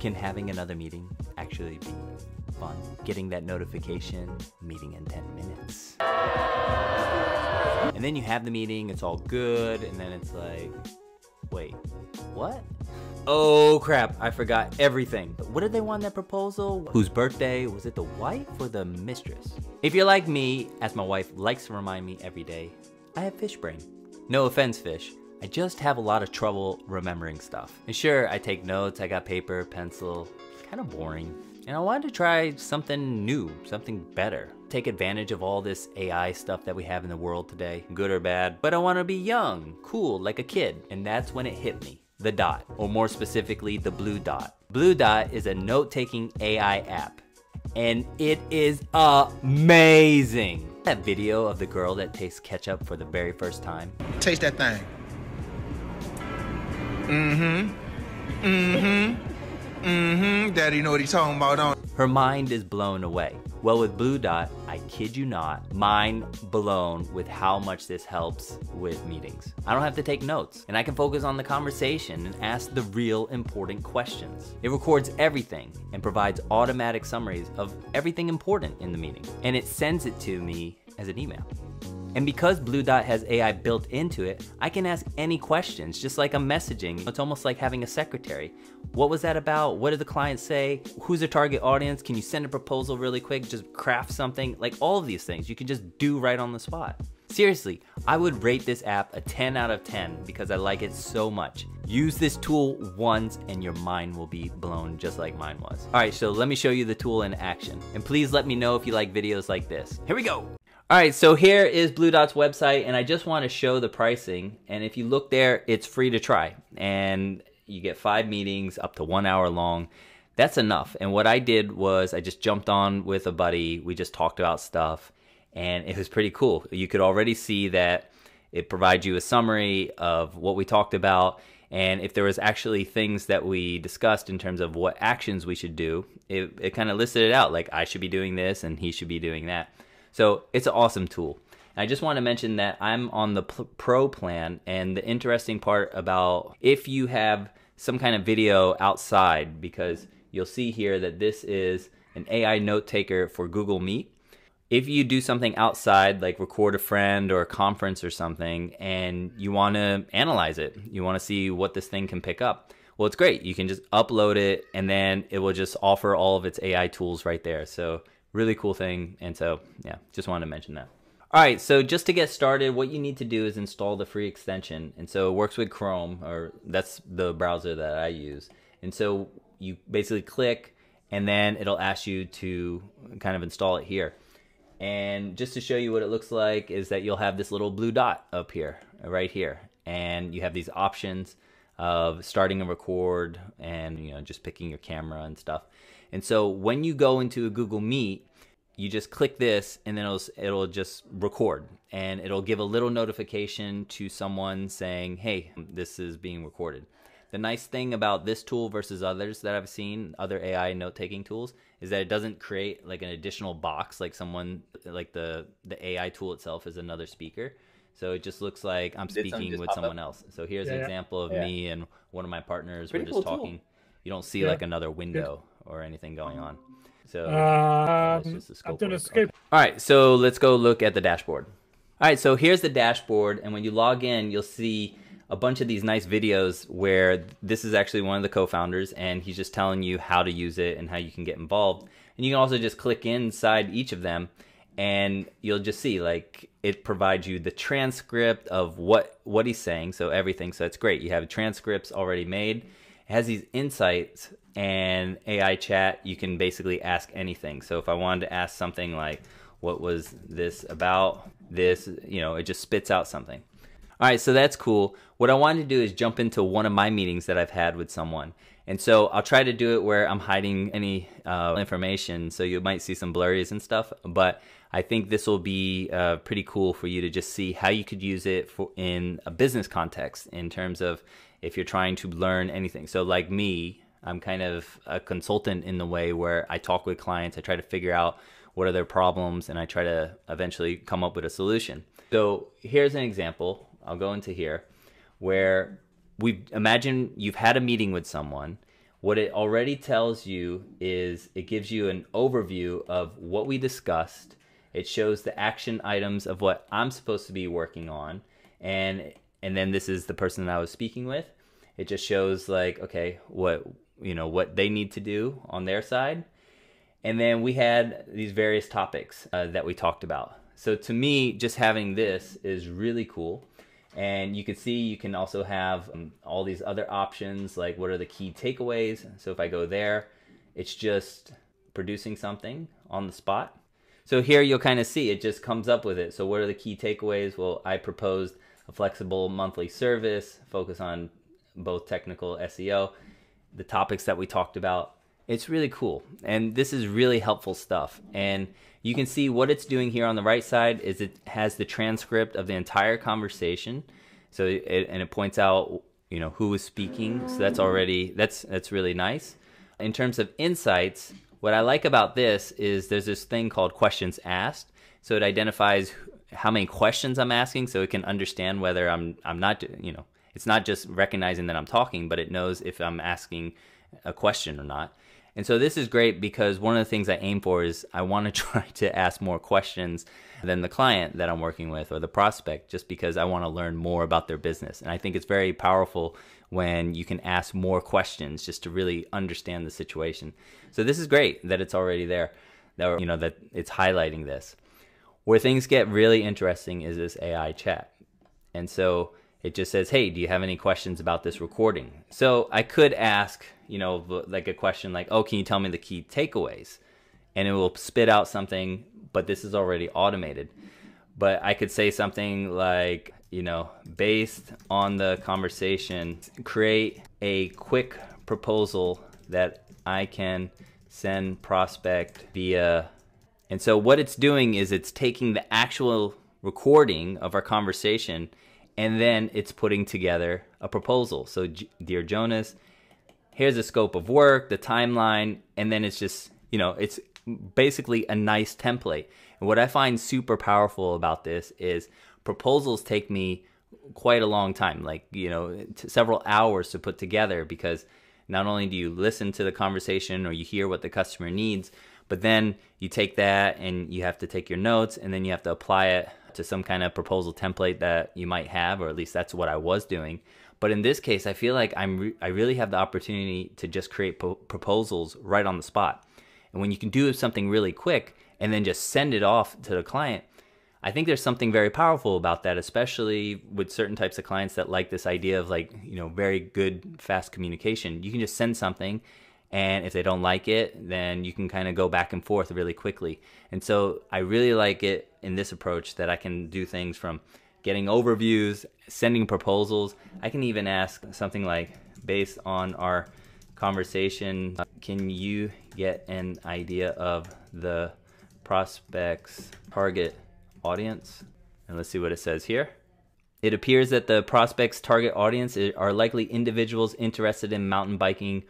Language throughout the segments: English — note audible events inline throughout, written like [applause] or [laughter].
Can having another meeting actually be fun? Getting that notification, meeting in 10 minutes. And then you have the meeting, it's all good, and then it's like, wait, what? Oh crap, I forgot everything. What did they want that proposal? Whose birthday? Was it the wife or the mistress? If you're like me, as my wife likes to remind me every day, I have fish brain. No offense, fish. I just have a lot of trouble remembering stuff. And sure, I take notes, I got paper, pencil, kind of boring. And I wanted to try something new, something better. Take advantage of all this AI stuff that we have in the world today, good or bad. But I want to be young, cool, like a kid. And that's when it hit me the dot, or more specifically, the blue dot. Bluedot is a note-taking AI app, and it is amazing. That video of the girl that tastes ketchup for the very first time. Taste that thing. Mm-hmm. Mm-hmm. Mm-hmm. Daddy know what he's talking about, don't Her mind is blown away. Well, with Bluedot, I kid you not, mind blown with how much this helps with meetings. I don't have to take notes, and I can focus on the conversation and ask the real important questions. It records everything and provides automatic summaries of everything important in the meeting, and it sends it to me as an email. And because Bluedot has AI built into it, I can ask any questions, just like I'm messaging. It's almost like having a secretary. What was that about? What did the client say? Who's the target audience? Can you send a proposal really quick? Just craft something? Like all of these things you can just do right on the spot. Seriously, I would rate this app a 10 out of 10 because I like it so much. Use this tool once and your mind will be blown just like mine was. All right, so let me show you the tool in action. And please let me know if you like videos like this. Here we go. All right, so here is Bluedot's website, and I just want to show the pricing. And if you look there, it's free to try, and you get five meetings up to one hour long. That's enough. And what I did was I just jumped on with a buddy. We just talked about stuff, and it was pretty cool. You could already see that it provides you a summary of what we talked about. And if there was actually things that we discussed in terms of what actions we should do, it, it kind of listed it out like I should be doing this and he should be doing that. So it's an awesome tool. I just want to mention that I'm on the pro plan, and the interesting part about if you have some kind of video outside, because you'll see here that this is an AI note taker for Google Meet. If you do something outside, like record a friend or a conference or something, and you want to analyze it, you want to see what this thing can pick up, well, it's great. You can just upload it, and then it will just offer all of its AI tools right there. So really cool thing. And so, yeah, just wanted to mention that. All right, so just to get started, what you need to do is install the free extension. And so it works with Chrome, or that's the browser that I use. And so you basically click, and then it'll ask you to kind of install it here. And just to show you what it looks like is that you'll have this little blue dot up here, right here. And you have these options of starting a record and you know just picking your camera and stuff. And so when you go into a Google Meet, you just click this and then it'll, it'll just record and it'll give a little notification to someone saying, hey, this is being recorded. The nice thing about this tool versus others that I've seen, other AI note taking tools, is that it doesn't create like an additional box like someone like the the AI tool itself is another speaker. So it just looks like I'm speaking with someone up? else. So here's yeah, an example of yeah. me and one of my partners. Pretty We're just cool talking. Tool. You don't see yeah. like another window or anything going on. So uh, just a scope. Okay. All right, so let's go look at the dashboard. All right, so here's the dashboard, and when you log in, you'll see a bunch of these nice videos where this is actually one of the co-founders, and he's just telling you how to use it and how you can get involved. And you can also just click inside each of them, and you'll just see like it provides you the transcript of what what he's saying, so everything. So that's great. You have transcripts already made. It has these insights and AI chat, you can basically ask anything. So if I wanted to ask something like, what was this about? This, you know, it just spits out something. All right, so that's cool. What I wanted to do is jump into one of my meetings that I've had with someone. And so I'll try to do it where I'm hiding any uh, information, so you might see some blurries and stuff. But I think this will be uh, pretty cool for you to just see how you could use it for in a business context in terms of if you're trying to learn anything. So like me, I'm kind of a consultant in the way where I talk with clients, I try to figure out what are their problems, and I try to eventually come up with a solution. So here's an example. I'll go into here where we imagine you've had a meeting with someone what it already tells you is it gives you an overview of what we discussed. It shows the action items of what I'm supposed to be working on. And and then this is the person that I was speaking with. It just shows like okay, what you know, what they need to do on their side. And then we had these various topics uh, that we talked about. So to me, just having this is really cool. And you can see you can also have um, all these other options like what are the key takeaways. So if I go there, it's just producing something on the spot. So here you'll kind of see it just comes up with it. So what are the key takeaways? Well, I proposed a flexible monthly service, focus on both technical SEO, the topics that we talked about. It's really cool. And this is really helpful stuff. And you can see what it's doing here on the right side is it has the transcript of the entire conversation. So it, and it points out, you know, who was speaking. So that's already that's that's really nice. In terms of insights, what I like about this is there's this thing called questions asked. So it identifies how many questions I'm asking so it can understand whether I'm I'm not, you know, it's not just recognizing that I'm talking, but it knows if I'm asking a question or not. And so this is great because one of the things I aim for is I want to [laughs] try to ask more questions than the client that I'm working with or the prospect just because I want to learn more about their business. And I think it's very powerful when you can ask more questions just to really understand the situation. So this is great that it's already there. That you know that it's highlighting this. Where things get really interesting is this AI chat. And so it just says, "Hey, do you have any questions about this recording?" So I could ask you know, like a question like, oh, can you tell me the key takeaways? And it will spit out something, but this is already automated. But I could say something like, you know, based on the conversation, create a quick proposal that I can send prospect via. And so what it's doing is it's taking the actual recording of our conversation and then it's putting together a proposal. So, dear Jonas, here's the scope of work, the timeline, and then it's just, you know, it's basically a nice template. And what I find super powerful about this is proposals take me quite a long time, like, you know, several hours to put together because not only do you listen to the conversation or you hear what the customer needs, but then you take that and you have to take your notes and then you have to apply it to some kind of proposal template that you might have, or at least that's what I was doing. But in this case, I feel like I'm re- I really have the opportunity to just create po- proposals right on the spot. And when you can do something really quick and then just send it off to the client, I think there's something very powerful about that, especially with certain types of clients that like this idea of like, you know, very good fast communication. You can just send something and if they don't like it, then you can kind of go back and forth really quickly. And so I really like it in this approach that I can do things from getting overviews, sending proposals. I can even ask something like, based on our conversation, uh, can you get an idea of the prospect's target audience? And let's see what it says here. It appears that the prospect's target audience are likely individuals interested in mountain biking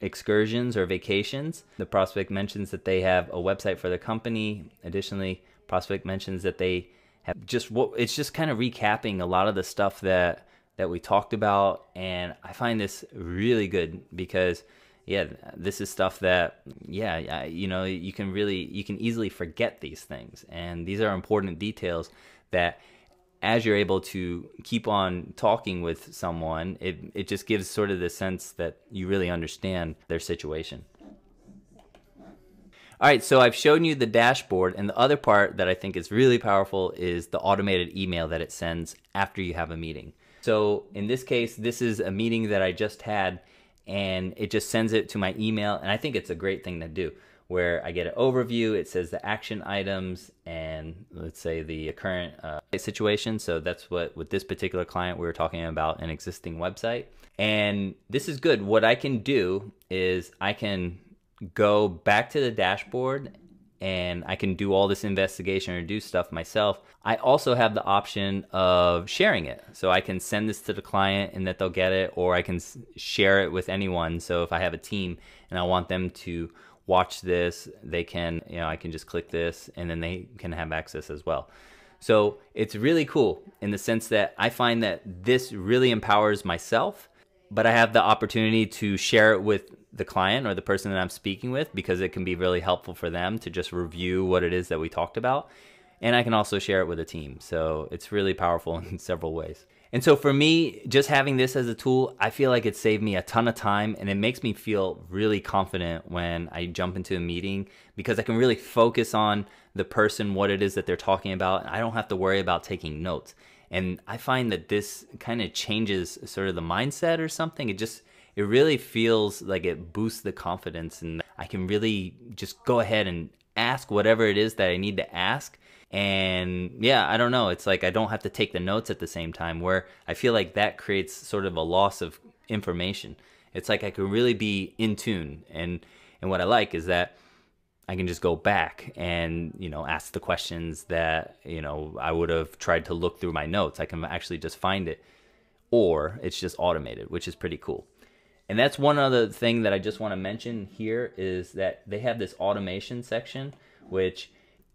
excursions or vacations. The prospect mentions that they have a website for the company. Additionally, prospect mentions that they have just what it's just kind of recapping a lot of the stuff that that we talked about and I find this really good because yeah this is stuff that yeah you know you can really you can easily forget these things and these are important details that as you're able to keep on talking with someone it it just gives sort of the sense that you really understand their situation all right, so I've shown you the dashboard, and the other part that I think is really powerful is the automated email that it sends after you have a meeting. So in this case, this is a meeting that I just had, and it just sends it to my email, and I think it's a great thing to do where I get an overview. It says the action items and let's say the current uh, situation. So that's what with this particular client we were talking about an existing website. And this is good. What I can do is I can go back to the dashboard and I can do all this investigation or do stuff myself. I also have the option of sharing it. So I can send this to the client and that they'll get it, or I can share it with anyone. So if I have a team and I want them to watch this, they can, you know, I can just click this and then they can have access as well. So it's really cool in the sense that I find that this really empowers myself but I have the opportunity to share it with the client or the person that I'm speaking with because it can be really helpful for them to just review what it is that we talked about. And I can also share it with a team. So it's really powerful [laughs] in several ways. And so for me, just having this as a tool, I feel like it saved me a ton of time and it makes me feel really confident when I jump into a meeting because I can really focus on the person, what it is that they're talking about. I don't have to worry about taking notes. And I find that this kind of changes sort of the mindset or something. It just, it really feels like it boosts the confidence and I can really just go ahead and ask whatever it is that I need to ask. And yeah, I don't know. It's like I don't have to take the notes at the same time where I feel like that creates sort of a loss of information. It's like I can really be in tune. And and what I like is that I can just go back and, you know, ask the questions that, you know, I would have tried to look through my notes. I can actually just find it. Or it's just automated, which is pretty cool. And that's one other thing that I just want to mention here is that they have this automation section, which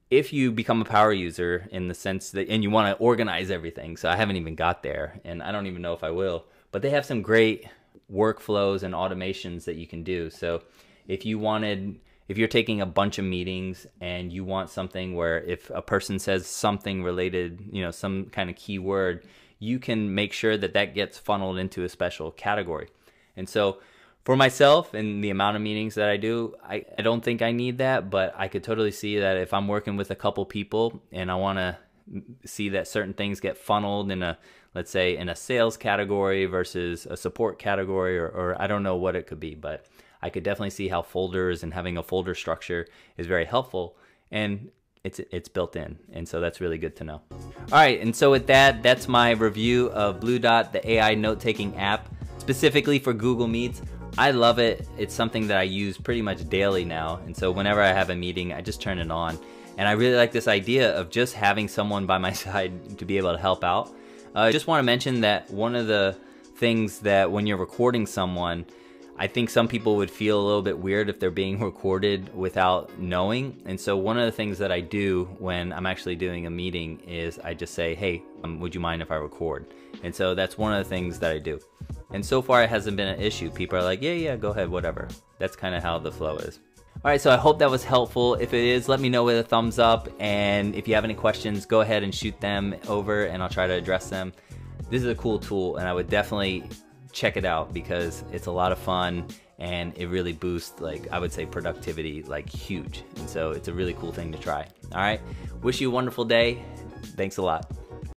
if you become a power user in the sense that, and you want to organize everything, so I haven't even got there, and I don't even know if I will, but they have some great workflows and automations that you can do. So if you wanted, if you're taking a bunch of meetings and you want something where if a person says something related, you know, some kind of keyword, you can make sure that that gets funneled into a special category. And so for myself and the amount of meetings that I do, I, I don't think I need that, but I could totally see that if I'm working with a couple people and I want to see that certain things get funneled in a, let's say, in a sales category versus a support category, or, or I don't know what it could be, but I could definitely see how folders and having a folder structure is very helpful. And it's it's built in and so that's really good to know all right and so with that that's my review of Bluedot the ai note-taking app specifically for Google Meets. I love it. It's something that I use pretty much daily now. And so whenever I have a meeting, I just turn it on. And I really like this idea of just having someone by [laughs] my side to be able to help out. Uh, I just want to mention that one of the things that when you're recording someone, I think some people would feel a little bit weird if they're being [laughs] recorded without knowing. And so one of the things that I do when I'm actually doing a meeting is I just say, hey, um, would you mind if I record? And so that's one of the things that I do. And so far it hasn't been an issue. People are like, yeah, yeah, go ahead, whatever. That's kind of how the flow is. All right, so I hope that was helpful. If it is, let me know with a thumbs up. And if you have any questions, go ahead and shoot them over and I'll try to address them. This is a cool tool and I would definitely check it out because it's a lot of fun and it really boosts like I would say productivity like huge. And so it's a really cool thing to try. All right, wish you a wonderful day. Thanks a lot.